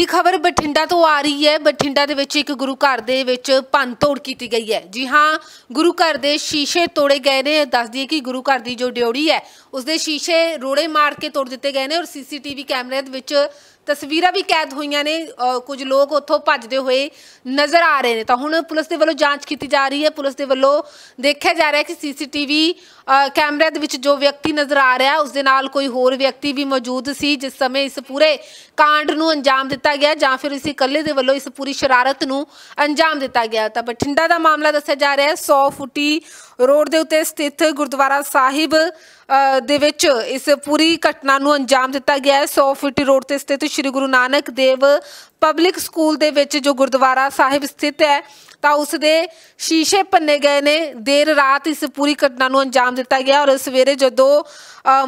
ਇਹ ਖਬਰ ਬਠਿੰਡਾ ਤੋਂ ਆ ਰਹੀ ਹੈ। ਬਠਿੰਡਾ ਦੇ ਵਿੱਚ ਇੱਕ ਗੁਰੂ ਘਰ ਦੇ ਵਿੱਚ ਭੰਨ ਤੋੜ ਕੀਤੀ ਗਈ ਹੈ। ਜੀ ਹਾਂ ਗੁਰੂ ਘਰ ਦੇ ਸ਼ੀਸ਼ੇ ਤੋੜੇ ਗਏ ਨੇ। ਦੱਸ ਦਈਏ ਕਿ ਗੁਰੂ ਘਰ ਦੀ ਜੋ ਡਿਉੜੀ ਹੈ ਉਸ ਦੇ ਸ਼ੀਸ਼ੇ ਰੋੜੇ ਮਾਰ ਕੇ ਤੋੜ ਦਿੱਤੇ ਗਏ ਨੇ ਔਰ ਸੀਸੀਟੀਵੀ ਕੈਮਰੇ ਦੇ ਵਿੱਚ ਤਸਵੀਰਾਂ ਵੀ ਕੈਦ ਹੋਈਆਂ ਨੇ। ਅ, ਕੁਝ ਲੋਕ ਉੱਥੋਂ ਭੱਜਦੇ ਹੋਏ ਨਜ਼ਰ ਆ ਰਹੇ ਨੇ। ਤਾਂ ਹੁਣ ਪੁਲਿਸ ਦੇ ਵੱਲੋਂ ਜਾਂਚ ਕੀਤੀ ਜਾ ਰਹੀ ਹੈ। ਪੁਲਿਸ ਦੇ ਵੱਲੋਂ ਦੇਖਿਆ ਜਾ ਰਿਹਾ ਹੈ ਕਿ ਸੀਸੀਟੀਵੀ ਕੈਮਰੇ ਦੇ ਵਿੱਚ ਜੋ ਵਿਅਕਤੀ ਨਜ਼ਰ ਆ ਰਿਹਾ ਉਸ ਦੇ ਨਾਲ ਕੋਈ ਹੋਰ ਵਿਅਕਤੀ ਵੀ ਮੌਜੂਦ ਸੀ, ਜਿਸ ਸਮੇਂ ਇਸ ਪੂਰੇ ਕਾਂਡ ਨੂੰ ਅੰਜਾਮ ਦਿੱਤਾ ਗਿਆ ਜਾਂ ਫਿਰ ਇਸ ਇਕੱਲੇ ਦੇ ਵੱਲੋਂ ਇਸ ਪੂਰੀ ਸ਼ਰਾਰਤ ਨੂੰ ਅੰਜਾਮ ਦਿੱਤਾ ਗਿਆ। ਤਾਂ ਬਠਿੰਡਾ ਦਾ ਮਾਮਲਾ ਦੱਸਿਆ ਜਾ ਰਿਹਾ ਹੈ 100 ਫੁੱਟੀ ਰੋਡ ਦੇ ਉੱਤੇ ਸਥਿਤ ਗੁਰਦੁਆਰਾ ਸਾਹਿਬ ਦੇ ਵਿੱਚ ਇਸ ਪੂਰੀ ਘਟਨਾ ਨੂੰ ਅੰਜਾਮ ਦਿੱਤਾ ਗਿਆ ਹੈ। 100 ਫੁੱਟੀ ਰੋਡ ਤੇ ਸਥਿਤ ਸ੍ਰੀ ਗੁਰੂ ਨਾਨਕ ਦੇਵ ਪਬਲਿਕ ਸਕੂਲ ਦੇ ਵਿੱਚ ਜੋ ਗੁਰਦੁਆਰਾ ਸਾਹਿਬ ਸਥਿਤ ਹੈ, ਤਾਂ ਉਸ ਦੇ ਸ਼ੀਸ਼ੇ ਭੰਨੇ ਗਏ ਨੇ। ਦੇਰ ਰਾਤ ਇਸ ਪੂਰੀ ਘਟਨਾ ਨੂੰ ਅੰਜਾਮ ਦਿੱਤਾ ਗਿਆ ਔਰ ਸਵੇਰੇ ਜਦੋਂ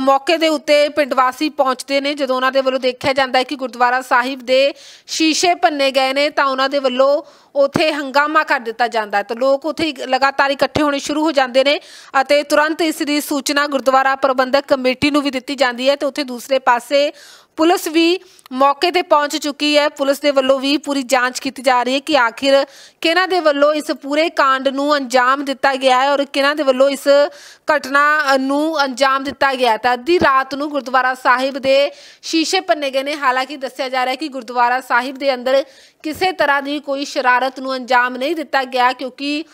ਮੌਕੇ ਦੇ ਉੱਤੇ ਪਿੰਡ ਵਾਸੀ ਪਹੁੰਚਦੇ ਨੇ, ਜਦੋਂ ਉਹਨਾਂ ਦੇ ਵੱਲੋਂ ਦੇਖਿਆ ਜਾਂਦਾ ਹੈ ਕਿ ਗੁਰਦੁਆਰਾ ਸਾਹਿਬ ਦੇ ਸ਼ੀਸ਼ੇ ਭੰਨੇ ਗਏ ਨੇ, ਤਾਂ ਉਹਨਾਂ ਦੇ ਵੱਲੋਂ ਉਥੇ ਹੰਗਾਮਾ ਕਰ ਦਿੱਤਾ ਜਾਂਦਾ ਹੈ। ਤਾਂ ਲੋਕ ਉਥੇ ਲਗਾਤਾਰ ਇਕੱਠੇ ਹੋਣੇ ਸ਼ੁਰੂ ਹੋ ਜਾਂਦੇ ਨੇ ਅਤੇ ਤੁਰੰਤ ਇਸ ਦੀ ਸੂਚਨਾ ਗੁਰਦੁਆਰਾ ਪ੍ਰਬੰਧਕ ਕਮੇਟੀ ਨੂੰ ਵੀ ਦਿੱਤੀ ਜਾਂਦੀ ਹੈ ਤੇ ਉਥੇ ਦੂਸਰੇ ਪਾਸੇ ਪੁਲਿਸ ਵੀ ਮੌਕੇ ਤੇ ਪਹੁੰਚ ਚੁੱਕੀ ਹੈ। ਪੁਲਿਸ ਦੇ ਵੱਲੋਂ ਵੀ ਪੂਰੀ ਜਾਂਚ ਕੀਤੀ ਜਾ ਰਹੀ ਹੈ ਕਿ ਆਖਿਰ ਕਿਹਨਾਂ ਦੇ ਵੱਲੋਂ ਇਸ ਪੂਰੇ ਕਾਂਡ ਨੂੰ ਅੰਜਾਮ ਦਿੱਤਾ ਗਿਆ ਹੈ ਔਰ ਕਿਹਨਾਂ ਦੇ ਵੱਲੋਂ ਇਸ ਘਟਨਾ ਨੂੰ ਅੰਜਾਮ ਦਿੱਤਾ ਗਿਆ ਤਾਂ ਅੱਧੀ ਰਾਤ ਨੂੰ ਗੁਰਦੁਆਰਾ ਸਾਹਿਬ ਦੇ ਸ਼ੀਸ਼ੇ ਭੰਨੇ ਗਏ ਨੇ। ਹਾਲਾਂਕਿ ਦੱਸਿਆ ਜਾ ਰਿਹਾ ਹੈ ਕਿ ਗੁਰਦੁਆਰਾ ਸਾਹਿਬ ਦੇ ਅੰਦਰ ਕਿਸੇ ਤਰ੍ਹਾਂ ਦੀ ਕੋਈ ਸ਼ਰਾਰਤ ਨੂੰ ਅੰਜਾਮ ਨਹੀਂ ਦਿੱਤਾ ਗਿਆ ਕਿਉਂਕਿ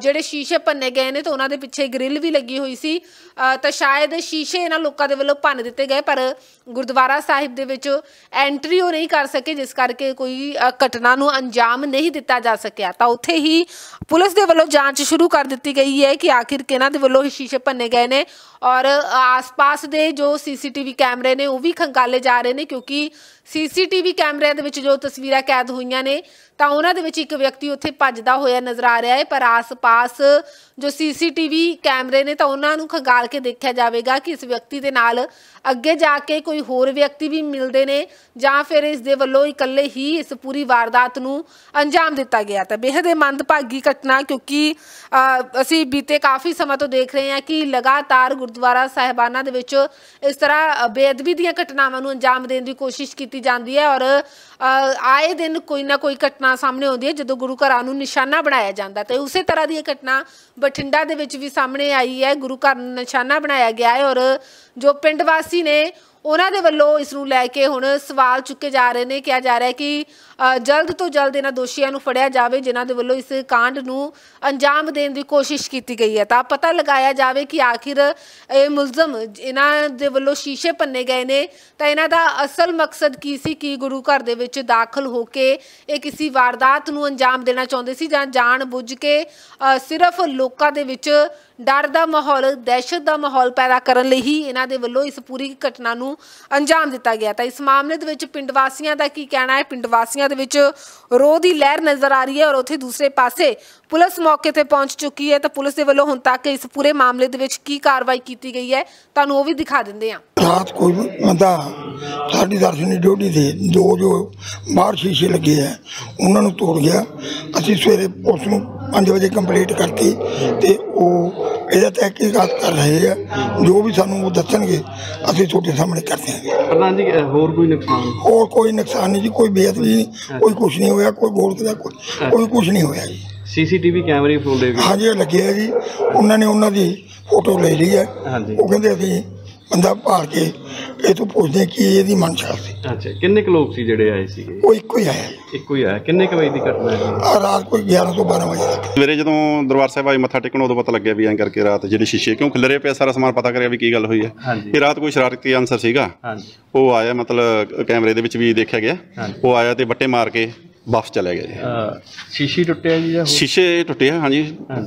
ਜਿਹੜੇ ਸ਼ੀਸ਼ੇ ਭੰਨੇ ਗਏ ਨੇ ਤਾਂ ਉਹਨਾਂ ਦੇ ਪਿੱਛੇ ਗ੍ਰਿਲ ਵੀ ਲੱਗੀ ਹੋਈ ਸੀ। ਤਾਂ ਸ਼ਾਇਦ ਸ਼ੀਸ਼ੇ ਇਹਨਾਂ ਲੋਕਾਂ ਦੇ ਵੱਲੋਂ ਭੰਨ ਦਿੱਤੇ ਗਏ, ਪਰ ਗੁਰਦੁਆਰਾ ਸਾਹਿਬ ਦੇ ਵਿੱਚ ਐਂਟਰੀ ਉਹ ਨਹੀਂ ਕਰ ਸਕੇ, ਜਿਸ ਕਰਕੇ ਕੋਈ ਘਟਨਾ ਨੂੰ ਅੰਜਾਮ ਨਹੀਂ ਦਿੱਤਾ ਜਾ ਸਕਿਆ। ਤਾਂ ਉੱਥੇ ਹੀ ਪੁਲਿਸ ਦੇ ਵੱਲੋਂ ਜਾਂਚ ਸ਼ੁਰੂ ਕਰ ਦਿੱਤੀ ਗਈ ਹੈ ਕਿ ਆਖਿਰ ਕਿਹਨਾਂ ਦੇ ਵੱਲੋਂ ਇਹ ਸ਼ੀਸ਼ੇ ਭੰਨੇ ਗਏ ਨੇ। ਔਰ ਆਸ-ਪਾਸ ਦੇ ਜੋ ਸੀਸੀਟੀਵੀ ਕੈਮਰੇ ਨੇ ਉਹ ਵੀ ਖੰਗਾਲੇ ਜਾ ਰਹੇ ਨੇ ਕਿਉਂਕਿ ਸੀਸੀਟੀਵੀ ਕੈਮਰਿਆਂ ਦੇ ਵਿੱਚ ਜੋ ਤਸਵੀਰਾਂ ਕੈਦ ਹੋਈਆਂ ਨੇ ਤਾਂ ਉਹਨਾਂ ਦੇ ਵਿੱਚ ਇੱਕ ਵਿਅਕਤੀ ਉੱਥੇ ਭੱਜਦਾ ਹੋਇਆ ਨਜ਼ਰ ਆ ਰਿਹਾ ਹੈ, ਪਰ ਆਸ-ਪਾਸ ਜੋ ਸੀਸੀਟੀਵੀ ਕੈਮਰੇ ਨੇ ਤਾਂ ਉਹਨਾਂ ਨੂੰ ਖੰਗਾਲ ਕੇ ਦੇਖਿਆ ਜਾਵੇਗਾ ਕਿ ਇਸ ਵਿਅਕਤੀ ਦੇ ਨਾਲ ਅੱਗੇ ਜਾ ਕੇ ਕੋਈ ਹੋਰ ਵਿਅਕਤੀ ਵੀ ਮਿਲਦੇ ਨੇ ਜਾਂ ਫਿਰ ਇਸ ਦੇ ਵੱਲੋਂ ਇਕੱਲੇ ਹੀ ਇਸ ਪੂਰੀ ਵਾਰਦਾਤ ਨੂੰ ਅੰਜਾਮ ਦਿੱਤਾ ਗਿਆ। ਤਾਂ ਬੇहद ਹੀ ਮੰਦਭਾਗੀ ਘਟਨਾ, ਕਿਉਂਕਿ ਅਸੀਂ ਬੀਤੇ ਕਾਫੀ ਸਮਾਂ ਤੋਂ ਦੇਖ ਰਹੇ ਹਾਂ ਕਿ ਲਗਾਤਾਰ ਗੁਰਦੁਆਰਾ ਸਾਹਿਬਾਨਾਂ ਦੇ ਵਿੱਚ ਇਸ ਤਰ੍ਹਾਂ ਬੇਅਦਬੀ ਦੀਆਂ ਘਟਨਾਵਾਂ ਨੂੰ ਅੰਜਾਮ ਦੇਣ ਦੀ ਕੋਸ਼ਿਸ਼ ਕੀਤੀ ਜਾਂਦੀ ਹੈ ਔਰ ਆਏ ਦਿਨ ਕੋਈ ਨਾ ਕੋਈ ਘਟਨਾ ਸਾਹਮਣੇ ਆਉਂਦੀ ਹੈ, ਜਦੋਂ ਗੁਰੂ ਘਰਾਂ ਨੂੰ ਨਿਸ਼ਾਨਾ ਬਣਾਇਆ ਜਾਂਦਾ ਤੇ ਉਸੇ ਤਰ੍ਹਾਂ ਦੀ ਇਹ ਘਟਨਾ ਬਠਿੰਡਾ ਦੇ ਵਿੱਚ ਵੀ ਸਾਹਮਣੇ ਆਈ ਹੈ। ਗੁਰੂ ਘਰ ਨੂੰ ਨਿਸ਼ਾਨਾ ਬਣਾਇਆ ਗਿਆ ਹੈ ਔਰ ਜੋ ਪਿੰਡ ਵਾਸੀ ਨੇ ਉਹਨਾਂ ਦੇ ਵੱਲੋਂ ਇਸ ਨੂੰ ਲੈ ਕੇ ਹੁਣ ਸਵਾਲ ਚੁੱਕੇ ਜਾ ਰਹੇ ਨੇ, ਕਿਹਾ ਜਾ ਰਿਹਾ ਹੈ ਕਿ ਜਲਦ ਤੋਂ ਜਲਦ ਇਹਨਾਂ ਦੋਸ਼ੀਆਂ ਨੂੰ ਫੜਿਆ ਜਾਵੇ, ਜਿਨ੍ਹਾਂ ਦੇ ਵੱਲੋਂ ਇਸ ਕਾਂਡ ਨੂੰ ਅੰਜਾਮ ਦੇਣ ਦੀ ਕੋਸ਼ਿਸ਼ ਕੀਤੀ ਗਈ ਹੈ। ਤਾਂ ਪਤਾ ਲਗਾਇਆ ਜਾਵੇ ਕਿ ਆਖਿਰ ਇਹ ਮੁਲਜ਼ਮ ਇਹਨਾਂ ਦੇ ਵੱਲੋਂ ਸ਼ੀਸ਼ੇ ਭੰਨੇ ਗਏ ਨੇ, ਤਾਂ ਇਹਨਾਂ ਦਾ ਅਸਲ ਮਕਸਦ ਕੀ ਸੀ? ਕਿ ਗੁਰੂ ਘਰ ਦੇ ਵਿੱਚ ਦਾਖਲ ਹੋ ਕੇ ਇਹ ਕਿਸੇ ਵਾਰਦਾਤ ਨੂੰ ਅੰਜਾਮ ਦੇਣਾ ਚਾਹੁੰਦੇ ਸੀ? ਜਾਂ ਜਾਣ ਬੁੱਝ ਕੇ ਸਿਰਫ ਲੋਕਾਂ ਦੇ ਵਿੱਚ ਡਰ ਦਾ ਮਾਹੌਲ, ਦਹਿਸ਼ਤ ਦਾ ਮਾਹੌਲ ਪੈਦਾ ਕਰਨ ਲਈ ਹੀ ਇਹਨਾਂ ਦੇ ਵੱਲੋਂ ਇਸ ਪੂਰੀ ਘਟਨਾ ਨੂੰ ਅੰਜਾਮ ਦਿੱਤਾ ਗਿਆ ਤਾਂ ਇਸ ਮਾਮਲੇ ਦੇ ਵਿੱਚ ਪਿੰਡ ਵਾਸੀਆਂ ਦਾ ਕੀ ਕਹਿਣਾ ਹੈ? ਪਿੰਡ ਵਾਸੀਆਂ ਦੇ ਵਿੱਚ ਰੋਹ ਦੀ ਲਹਿਰ ਨਜ਼ਰ ਆ ਰਹੀ ਹੈ ਔਰ ਉੱਥੇ ਦੂਸਰੇ ਪਾਸੇ ਪੁਲਿਸ ਮੌਕੇ ਤੇ ਪਹੁੰਚ ਚੁੱਕੀ ਹੈ ਤਾਂ ਪੁਲਿਸ ਦੇ ਵੱਲੋਂ ਹੁਣ ਤੱਕ ਇਸ ਪੂਰੇ ਮਾਮਲੇ ਦੇ ਵਿੱਚ ਕੀ ਕਾਰਵਾਈ ਕੀਤੀ ਗਈ ਹੈ? ਤੁਹਾਨੂੰ ਉਹ ਵੀ ਦਿਖਾ ਦਿੰਦੇ ਹਾਂ। ਰਾਤ ਕੋਈ ਬੰਦਾ ਸਾਡੀ ਦਰਸ਼ਨੀ ਡਿਊਟੀ ਦੇ ਦੋ ਜੋ ਬਾਹਰ ਸ਼ੀਸ਼ੇ ਲੱਗੇ ਆ, ਉਹਨਾਂ ਨੂੰ ਤੋੜ ਗਿਆ। ਅਸੀਂ ਸਵੇਰੇ ਪੁਲਿਸ ਨੂੰ 5 ਵਜੇ ਕੰਪਲੀਟ ਕਰਤੀ ਤੇ ਉਹ ਇਹਦਾ ਤਹਿਕੀਕਾਤ ਕਰ ਰਹੇ ਆ? ਜੋ ਵੀ ਸਾਨੂੰ ਉਹ ਦੱਸਣਗੇ ਅਸੀਂ ਤੁਹਾਡੇ ਸਾਹਮਣੇ ਕਰ ਦਿਆਂਗੇ। ਪ੍ਰਧਾਨ ਜੀ ਅ, ਹੋਰ ਕੋਈ ਨੁਕਸਾਨ? ਹੋਰ ਕੋਈ ਨੁਕਸਾਨ ਨਹੀਂ ਜੀ ਕੋਈ ਬੇਅਦਬੀ ਨਹੀਂ ਕੋਈ ਕੁਝ ਨਹੀਂ ਹੋਇਆ ਕੋਈ ਗੋਲਕ ਦਾ ਕੋਈ ਕੋਈ ਕੁਝ ਨਹੀਂ ਹੋਇਆ ਜੀ। ਸੀਸੀਟੀਵੀ ਕੈਮਰੇ ਫੋਲਦੇ ਵੀ? ਹਾਂਜੀ ਉਹ ਲੱਗੇ ਆ ਜੀ। ਉਹਨਾਂ ਨੇ ਉਹਨਾਂ ਦੀ ਫੋਟੋ ਲੈ ਲਈ ਹੈ। ਹਾਂਜੀ। ਉਹ ਕਹਿੰਦੇ ਅਸੀਂ ਬੰਦਾ ਭਾਲ ਕੇ ਇਹ ਤੋਂ ਪੁੱਛਦੇ ਕੀ ਇਹਦੀ ਮਨਸ਼ਾ ਸੀ। ਅੱਛਾ ਕਿੰਨੇ ਕੁ ਲੋਕ ਸੀ ਜਿਹੜੇ ਆਏ ਸੀਗੇ? ਉਹ ਇੱਕੋ ਹੀ ਆਇਆ ਇੱਕੋ ਹੀ ਆਇਆ ਕਿੰਨੇ ਕੁ ਵਜੇ ਦੀ ਘਟਨਾ ਹੈ? ਆ ਰਾਤ ਕੋਈ 11 ਤੋਂ 12 ਵਜੇ ਤੱਕ। ਸਵੇਰੇ ਜਦੋਂ ਦਰਬਾਰ ਸਾਹਿਬ ਆਏ ਮੱਥਾ ਟੇਕਣ ਉਦੋਂ ਪਤਾ ਲੱਗਿਆ ਵੀ ਐਂ ਕਰਕੇ ਰਾਤ ਜਿਹੜੇ ਸ਼ੀਸ਼ੇ ਕਿਉਂ ਖਿਲਰੇ ਪਿਆ ਸਾਰਾ ਸਮਾਨ ਪਤਾ ਕਰਿਆ ਵੀ ਕੀ ਗੱਲ ਹੋਈ ਹੈ। ਹਾਂਜੀ। ਇਹ ਰਾਤ ਕੋਈ ਸ਼ਰਾਰਤੀ ਅਨਸਰ ਸੀਗਾ। ਹਾਂਜੀ। ਉਹ ਆਇਆ ਮਤਲਬ ਕੈਮਰੇ ਦੇ ਵਿੱਚ ਵੀ ਦੇਖਿਆ ਗਿਆ। ਹਾਂਜੀ। ਉਹ ਆਇਆ ਤੇ ਵੱਟੇ ਮਾਰ ਕੇ ਵਾਪਸ ਚਲੇ ਗਿਆ ਜੀ। ਸ਼ੀਸ਼ੀ ਟੁੱਟਿਆ ਜੀ ਜਾਂ ਹੋਰ? ਸ਼ੀਸ਼ੇ ਟੁੱਟੇ ਆ ਹਾਂਜੀ।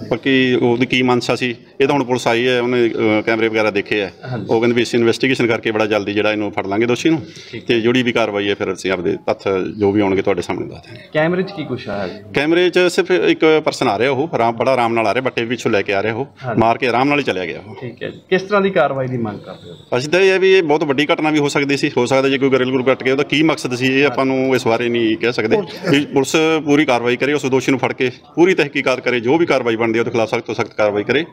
ਬਾਕੀ ਉਹਦੀ ਕੀ ਮਨਸ਼ਾ ਸੀ ਇਹ ਤਾਂ ਹੁਣ ਪੁਲਿਸ ਆਈ ਹੈ ਉਹਨੇ ਅ, ਕੈਮਰੇ ਵਗੈਰਾ ਦੇਖੇ ਆ। ਉਹ ਕਹਿੰਦੇ ਵੀ ਅਸੀਂ ਇਨਵੈਸਟੀਗੇਸ਼ਨ ਕਰਕੇ ਬੜਾ ਜਲਦੀ ਜਿਹੜਾ ਇਹਨੂੰ ਫੜ ਲਾਂਗੇ ਦੋਸ਼ੀ ਨੂੰ। ਤੇ ਜਿਹੜੀ ਵੀ ਕਾਰਵਾਈ ਹੈ ਫਿਰ ਅਸੀਂ ਆਪਦੇ ਤੱਥ ਜੋ ਵੀ ਆਉਣਗੇ ਤੁਹਾਡੇ ਸਾਹਮਣੇ ਦੱਸ ਦਿਆਂਗੇ। ਕੈਮਰੇ 'ਚ ਕੀ ਕੁਛ ਆਇਆ ਜੀ? ਕੈਮਰੇ 'ਚ ਸਿਰਫ ਇੱਕ ਪਰਸਨ ਆ ਰਿਹਾ ਉਹ ਆਰਾਮ ਬੜਾ ਆਰਾਮ ਨਾਲ ਆ ਰਿਹਾ ਬੱਟੇ ਪਿੱਛੋਂ ਲੈ ਕੇ ਆ ਰਿਹਾ ਉਹ। ਮਾਰ ਕੇ ਆਰਾਮ ਨਾਲ ਹੀ ਚਲਿਆ ਗਿਆ ਉਹ। ਠੀਕ ਹੈ ਜੀ। ਕਿਸ ਤਰ੍ਹਾਂ ਦੀ ਕਾਰਵਾਈ ਦੀ ਮੰਗ ਕਰਦੇ ਹੋ? ਅਸੀਂ ਤਾਂ ਇਹ ਹੈ ਵੀ ਇਹ ਬਹੁਤ ਵੱਡੀ ਘਟਨਾ ਵੀ ਹੋ ਸਕਦੀ ਸੀ। ਹੋ ਸਕਦਾ ਜੇ ਕੋਈ ਗਰਿਲ ਗੁਰੂ ਕੱਟ ਗਿਆ ਉਹਦਾ ਕੀ ਮਕਸਦ ਸੀ? ਇਹ ਆਪਾਂ ਨੂੰ ਇਸ ਬਾਰੇ ਨਹੀਂ ਕਹਿ ਸਕਦੇ। ਵੀ ਪੁਲਿਸ ਪੂਰੀ ਕਾਰਵਾਈ ਕਰੇ ਉਸ ਦੋਸ਼ੀ ਨੂੰ ਫੜ ਕੇ ਪੂਰੀ ਤਹਿਕੀਕਾਤ ਕਰੇ ਜੋ ਵੀ ਕਾਰਵਾਈ ਬਣਦੀ ਹੈ ਉਹਦੇ ਖਿਲਾਫ ਸਖਤ ਤੋਂ ਸਖਤ ਕਾਰਵਾਈ ਕਰੇ।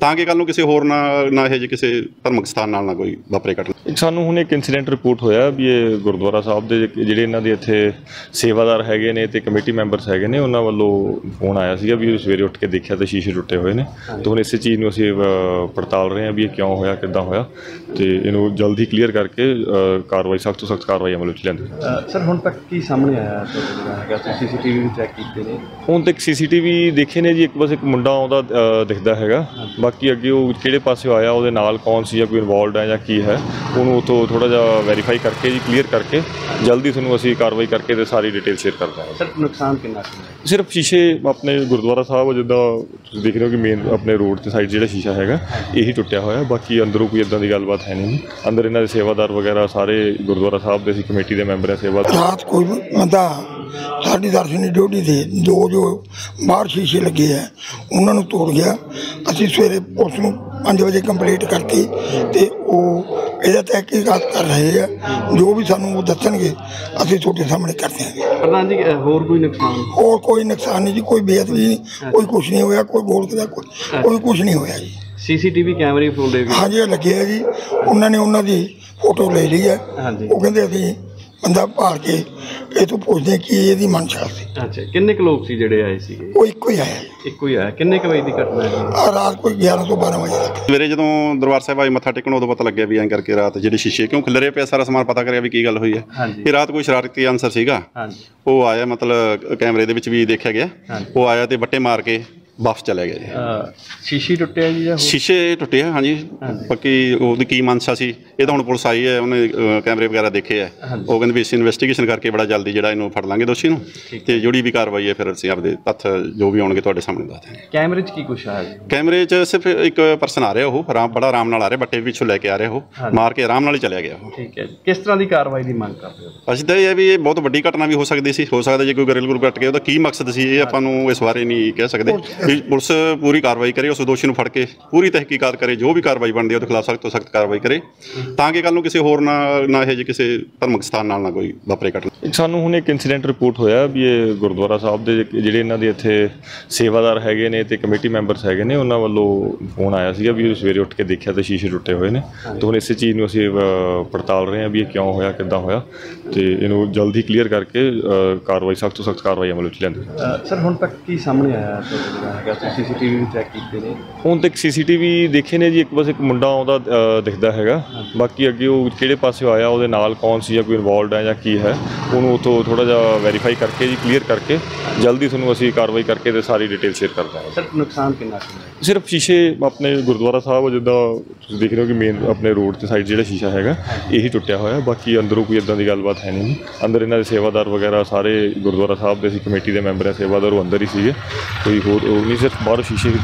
ਤਾਂ ਕਿ ਕੱਲ ਨੂੰ ਕਿਸੇ ਹੋਰ ਨਾ ਨਾ ਇਹ ਜੇ ਕਿਸੇ ਧਰਮਿਕ ਸਥਾਨ ਨਾਲ ਨਾ ਕੋਈ ਵਾਪਰੇ ਘਟਨਾ। ਸਾਨੂੰ ਹੁਣ ਇੱਕ ਇਨਸੀਡੈਂਟ ਰਿਪੋਰਟ ਹੋਇਆ ਵੀ ਇਹ ਗੁਰਦੁਆਰਾ ਸਾਹਿਬ ਦੇ ਜਿਹੜੇ- ਇਹਨਾਂ ਦੇ ਇੱਥੇ ਸੇਵਾਦਾਰ ਹੈਗੇ ਨੇ ਤੇ ਕਮੇਟੀ ਮੈਂਬਰਸ ਹੈਗੇ ਨੇ ਉਹਨਾਂ ਵੱਲੋਂ ਫੋਨ ਆਇਆ ਸੀਗਾ ਵੀ ਸਵੇਰੇ ਉੱਠ ਕੇ ਦੇਖਿਆ ਤਾਂ ਸ਼ੀਸ਼ੇ ਟੁੱਟੇ ਹੋਏ ਨੇ। ਤੇ ਹੁਣ ਇਸੇ ਚੀਜ਼ ਨੂੰ ਅਸੀਂ ਪੜਤਾਲ ਰਹੇ ਹਾਂ ਵੀ ਇਹ ਕਿਉਂ ਹੋਇਆ ਕਿੱਦਾਂ ਹੋਇਆ। ਤੇ ਇਹਨੂੰ ਜਲਦੀ ਕਲੀਅਰ ਕਰਕੇ ਕਾਰਵਾਈ ਸਖਤ ਤੋਂ ਸਖਤ ਕਾਰਵਾਈ ਅਮਲ ਵਿੱਚ ਲਿਆਂਦੀ ਸਰ ਹੁਣ ਤੱਕ ਕੀ ਸਾਹਮਣੇ ਆਇਆ ਹੈਗਾ ਤੁਸੀਂ ਸੀਸੀਟੀਵੀ ਵੀ ਚੈੱਕ ਕੀਤੇ ਨੇ? ਹੁਣ ਤੱਕ ਸੀਸੀਟੀਵੀ ਦੇਖੇ ਨੇ ਜੀ ਇੱਕ ਬਸ ਇੱਕ ਮੁੰਡਾ ਆਉਂਦਾ ਅ, ਦਿਖਦਾ ਹੈਗਾ। ਬਾਕੀ ਅੱਗੇ ਉਹ ਕਿਹੜੇ ਪਾਸੇ ਆਇਆ ਉਹਦੇ ਨਾਲ ਕੌਣ ਸੀ ਜਾਂ ਕੋਈ ਇਨਵੋਲਡ ਹੈ ਜਾਂ ਕੀ ਹੈ ਉਹਨੂੰ ਉਥੋਂ ਥੋੜਾ ਜਿਹਾ ਵੈਰੀਫਾਈ ਕਰਕੇ ਜੀ ਕਲੀਅਰ ਕਰਕੇ ਜਲਦੀ ਤੁਹਾਨੂੰ ਅਸੀਂ ਕਾਰਵਾਈ ਕਰਕੇ ਤੇ ਸਾਰੀ ਡਿਟੇਲ ਸ਼ੇਅਰ ਕਰ ਦਾਂਗੇ। ਸਰ ਨੁਕਸਾਨ ਕਿੰਨਾ ਹੈ ਸਿਰਫ ਸ਼ੀਸ਼ੇ ਆਪਣੇ ਗੁਰਦੁਆਰਾ ਸਾਹਿਬ ਜਿੱਦਾਂ ਤੁਸੀਂ ਦੇਖ ਰਹੇ ਹੋ ਕਿ ਮੇਨ ਆਪਣੇ ਰੋਡ ਤੇ ਸਾਈਡ ਜਿਹੜਾ ਸ਼ੀਸ਼ਾ ਹੈਗਾ ਇਹੀ ਟੁੱਟਿਆ ਹੋਇਆ। ਬਾਕੀ ਅੰਦਰੋਂ ਕੋਈ ਇਦਾਂ ਦੀ ਗੱਲਬਾਤ ਹੈ ਨਹੀਂ। ਅੰਦਰ ਇਹਨਾਂ ਦੇ ਸੇਵਾਦਾਰ ਵਗੈਰਾ ਸਾਰੇ ਗੁਰਦੁਆਰਾ ਸਾਹਿਬ ਦੇ ਅਸੀਂ ਕਮੇਟੀ ਦੇ ਮੈਂਬਰ ਆ ਸੇਵਾਦਾਰ। ਰਾਤ ਕੋਈ ਬੰਦਾ ਸਾਡੀ ਦਰਸ਼ਨੀ ਡਿਊਟੀ ਤੇ ਦੋ ਜੋ ਬਾਹਰ ਸ਼ੀਸ਼ੇ ਲੱਗੇ ਆ ਉਹਨਾਂ ਨੂੰ ਤੋੜ ਗਿਆ। ਅਸੀਂ ਸਵੇਰੇ ਪੁਲਿਸ ਨੂੰ 5 ਵਜੇ ਕੰਪਲੀਟ ਕਰਤੀ ਤੇ ਉਹ ਇਹਦਾ ਤਹਿਕੀਕਾਤ ਕਰ ਰਹੇ ਆ। ਜੋ ਵੀ ਸਾਨੂੰ ਉਹ ਦੱਸਣਗੇ ਅਸੀਂ ਤੁਹਾਡੇ ਸਾਹਮਣੇ ਕਰ ਦਿਆਂਗੇ। ਪ੍ਰਧਾਨ ਜੀ ਹੋਰ ਕੋਈ ਨੁਕਸਾਨ? ਹੋਰ ਕੋਈ ਨੁਕਸਾਨ ਨਹੀਂ ਜੀ ਕੋਈ ਬੇਅਦਬੀ ਨਹੀਂ ਕੋਈ ਕੁਝ ਨਹੀਂ ਹੋਇਆ ਕੋਈ ਗੋਲਕ ਦਾ ਕੋਈ ਕੋਈ ਕੁਝ ਨਹੀਂ ਹੋਇਆ ਜੀ। ਸੀਸੀਟੀਵੀ ਕੈਮਰੇ ਫੁੱਲਦੇ ਵੀ? ਹਾਂਜੀ ਲੱਗੇ ਆ ਜੀ। ਉਹਨਾਂ ਨੇ ਉਹਨਾਂ ਦੀ ਫੋਟੋ ਲੈ ਲਈ ਹੈ। ਉਹ ਕਹਿੰਦੇ ਅਸੀਂ ਬੰਦਾ ਭਾਲ ਕੇ ਇਹ ਤੋਂ ਪੁੱਛਦੇ ਕੀ ਇਹਦੀ ਮਨਸ਼ਾ ਸੀ। ਅੱਛਾ ਕਿੰਨੇ ਕੁ ਲੋਕ ਸੀ ਜਿਹੜੇ ਆਏ ਸੀਗੇ? ਉਹ ਇੱਕੋ ਹੀ ਆਇਆ ਇੱਕੋ ਹੀ ਆਇਆ ਕਿੰਨੇ ਕੁ ਵਜੇ ਦੀ ਘਟਨਾ ਹੈ? ਜੀ? ਆ ਰਾਤ ਕੋਈ 11 ਤੋਂ 12 ਵਜੇ ਤੱਕ। ਸਵੇਰੇ ਜਦੋਂ ਦਰਬਾਰ ਸਾਹਿਬ ਆਏ ਮੱਥਾ ਟੇਕਣ ਉਦੋਂ ਪਤਾ ਲੱਗਿਆ ਵੀ ਐਂ ਕਰਕੇ ਰਾਤ ਜਿਹੜੇ ਸ਼ੀਸ਼ੇ ਕਿਉਂ ਖਿਲਰੇ ਪਿਆ ਸਾਰਾ ਸਮਾਨ ਪਤਾ ਕਰਿਆ ਵੀ ਕੀ ਗੱਲ ਹੋਈ ਹੈ। ਹਾਂਜੀ। ਇਹ ਰਾਤ ਕੋਈ ਸ਼ਰਾਰਤੀ ਅਨਸਰ ਸੀਗਾ। ਹਾਂਜੀ। ਉਹ ਆਇਆ ਮਤਲਬ ਕੈਮਰੇ ਦੇ ਵਿੱਚ ਵੀ ਦੇਖਿਆ ਗਿਆ। ਉਹ ਆਇਆ ਤੇ ਵੱਟੇ ਮਾਰ ਕੇ ਵਾਪਸ ਚਲਾ ਗਿਆ ਜੀ ਅ, ਸ਼ੀਸ਼ੀ ਟੁੱਟਿਆ ਜੀ ਜਾਂ ਹੋਰ? ਸ਼ੀਸ਼ੇ ਟੁੱਟੇ ਆ ਹਾਂਜੀ। ਬਾਕੀ ਉਹਦੀ ਕੀ ਮਨਸ਼ਾ ਸੀ ਇਹ ਤਾਂ ਹੁਣ ਪੁਲਿਸ ਆਈ ਹੈ ਉਹਨੇ ਅ, ਕੈਮਰੇ ਵਗੈਰਾ ਦੇਖੇ ਆ। ਉਹ ਕਹਿੰਦੇ ਵੀ ਅਸੀਂ ਇਨਵੈਸਟੀਗੇਸ਼ਨ ਕਰਕੇ ਬੜਾ ਜਲਦੀ ਜਿਹੜਾ ਇਹਨੂੰ ਫੜ ਲਾਂਗੇ ਦੋਸ਼ੀ ਨੂੰ। ਤੇ ਜਿਹੜੀ ਵੀ ਕਾਰਵਾਈ ਹੈ ਫਿਰ ਅਸੀਂ ਆਪਦੇ ਤੱਥ ਜੋ ਵੀ ਆਉਣਗੇ ਤੁਹਾਡੇ ਸਾਹਮਣੇ ਦੱਸ ਦਿਆਂਗੇ। ਕੈਮਰੇ 'ਚ ਕੀ ਕੁਛ ਆਇਆ ਜੀ? ਕੈਮਰੇ 'ਚ ਸਿਰਫ ਇੱਕ ਪਰਸਨ ਆ ਰਿਹਾ ਉਹ ਆਰਾਮ ਬੜਾ ਆਰਾਮ ਨਾਲ ਆ ਰਿਹਾ ਬੱਟੇ ਪਿੱਛੋਂ ਲੈ ਕੇ ਆ ਰਿਹਾ ਉਹ। ਮਾਰ ਕੇ ਆਰਾਮ ਨਾਲ ਹੀ ਚਲਿਆ ਗਿਆ ਉਹ। ਠੀਕ ਹੈ ਜੀ। ਕਿਸ ਤਰ੍ਹਾਂ ਦੀ ਕਾਰਵਾਈ ਦੀ ਮੰਗ ਕਰਦੇ ਹੋ? ਅਸੀਂ ਤਾਂ ਇਹ ਹੈ ਵੀ ਇਹ ਬਹੁਤ ਵੱਡੀ ਘਟਨਾ ਵੀ ਹੋ ਸਕਦੀ ਸੀ। ਹੋ ਸਕਦਾ ਜੇ ਕੋਈ ਗਰਿਲ ਗੁਰੂ ਕੱਟ ਕੇ ਉਹਦਾ ਕੀ ਮਕਸਦ ਸੀ ਇਹ ਆਪਾਂ ਨੂੰ ਇਸ ਬਾਰੇ ਨਹੀਂ ਕਹਿ ਸਕਦੇ। ਵੀ ਪੁਲਿਸ ਪੂਰੀ ਕਾਰਵਾਈ ਕਰੇ ਉਸ ਦੋਸ਼ੀ ਨੂੰ ਫੜ ਕੇ ਪੂਰੀ ਤਹਿਕੀਕਾਤ ਕਰੇ ਜੋ ਵੀ ਕਾਰਵਾਈ ਬਣਦੀ ਹੈ ਉਹਦੇ ਖਿਲਾਫ ਸਖਤ ਤੋਂ ਸਖਤ ਕਾਰਵਾਈ ਕਰੇ। ਤਾਂ ਕਿ ਕੱਲ ਨੂੰ ਕਿਸੇ ਹੋਰ ਨਾ ਨਾ ਇਹ ਜੇ ਕਿਸੇ ਧਰਮਿਕ ਸਥਾਨ ਨਾਲ ਨਾ ਕੋਈ ਵਾਪਰੇ ਘਟਨਾ। ਸਾਨੂੰ ਹੁਣ ਇੱਕ ਇਨਸੀਡੈਂਟ ਰਿਪੋਰਟ ਹੋਇਆ ਵੀ ਇਹ ਗੁਰਦੁਆਰਾ ਸਾਹਿਬ ਦੇ ਜਿਹੜੇ ਇਹਨਾਂ ਦੇ ਇੱਥੇ ਸੇਵਾਦਾਰ ਹੈਗੇ ਨੇ ਤੇ ਕਮੇਟੀ ਮੈਂਬਰਸ ਹੈਗੇ ਨੇ ਉਹਨਾਂ ਵੱਲੋਂ ਫੋਨ ਆਇਆ ਸੀਗਾ ਵੀ ਸਵੇਰੇ ਉੱਠ ਕੇ ਦੇਖਿਆ ਤਾਂ ਸ਼ੀਸ਼ੇ ਟੁੱਟੇ ਹੋਏ ਨੇ। ਤੇ ਹੁਣ ਇਸੇ ਚੀਜ਼ ਨੂੰ ਅਸੀਂ ਪੜਤਾਲ ਰਹੇ ਹਾਂ ਵੀ ਇਹ ਕਿਉਂ ਹੋਇਆ ਕਿੱਦਾਂ ਹੋਇਆ। ਤੇ ਇਹਨੂੰ ਜਲਦੀ ਕਲੀਅਰ ਕਰਕੇ ਕਾਰਵਾਈ ਸਖਤ ਤੋਂ ਸਖਤ ਕਾਰਵਾਈ ਅਮਲ ਵਿੱਚ ਲਿਆਂਦੀ ਸਰ ਹੁਣ ਤੱਕ ਕੀ ਸਾਹਮਣੇ ਆਇਆ ਹੈਗਾ ਤੁਸੀਂ ਸੀਸੀਟੀਵੀ ਵੀ ਚੈੱਕ ਕੀਤੇ ਨੇ? ਹੁਣ ਤੱਕ ਸੀਸੀਟੀਵੀ ਦੇਖੇ ਨੇ ਜੀ ਇੱਕ ਬਸ ਇੱਕ ਮੁੰਡਾ ਆਉਂਦਾ ਅ, ਦਿਖਦਾ ਹੈਗਾ। ਬਾਕੀ ਅੱਗੇ ਉਹ ਕਿਹੜੇ ਪਾਸੇ ਆਇਆ ਉਹਦੇ ਨਾਲ ਕੌਣ ਸੀ ਜਾਂ ਕੋਈ ਇਨਵੋਲਡ ਹੈ ਜਾਂ ਕੀ ਹੈ ਉਹਨੂੰ ਉਥੋਂ ਥੋੜਾ ਜਿਹਾ ਵੈਰੀਫਾਈ ਕਰਕੇ ਜੀ ਕਲੀਅਰ ਕਰਕੇ ਜਲਦੀ ਤੁਹਾਨੂੰ ਅਸੀਂ ਕਾਰਵਾਈ ਕਰਕੇ ਤੇ ਸਾਰੀ ਡਿਟੇਲ ਸ਼ੇਅਰ ਕਰ ਦਾਂਗੇ। ਸਰ ਨੁਕਸਾਨ ਕਿੰਨਾ ਕੁ ਸਿਰਫ ਸ਼ੀਸ਼ੇ ਆਪਣੇ ਗੁਰਦੁਆਰਾ ਸਾਹਿਬ ਜਿੱਦਾਂ ਤੁਸੀਂ ਦੇਖ ਰਹੇ ਹੋ ਕਿ ਮੇਨ ਆਪਣੇ ਰੋਡ ਤੇ ਸਾਈਡ ਜਿਹੜਾ ਸ਼ੀਸ਼ਾ ਹੈਗਾ ਇਹੀ ਟੁੱਟਿਆ ਹੋਇਆ। ਬਾਕੀ ਅੰਦਰੋਂ ਕੋਈ ਇਦਾਂ ਦੀ ਗੱਲਬਾਤ ਹੈ ਨਹੀਂ। ਅੰਦਰ ਇਹਨਾਂ ਦੇ ਸੇਵਾਦਾਰ ਵਗੈਰਾ ਸਾਰੇ ਗੁਰਦੁਆਰਾ ਸਾਹਿਬ ਦੇ ਅਸੀਂ ਕਮੇਟੀ ਦੇ ਮੈਂਬਰ ਆ ਸੇਵਾਦਾਰ ਉਹ ਅੰਦਰ ਹੀ ਸੀਗੇ। ਕੋਈ ਹੋਰ ਉਹ ਨਹੀਂ ਸਿਰਫ ਬਾਹਰੋਂ ਸ਼ੀਸ਼ੇ ਹੀ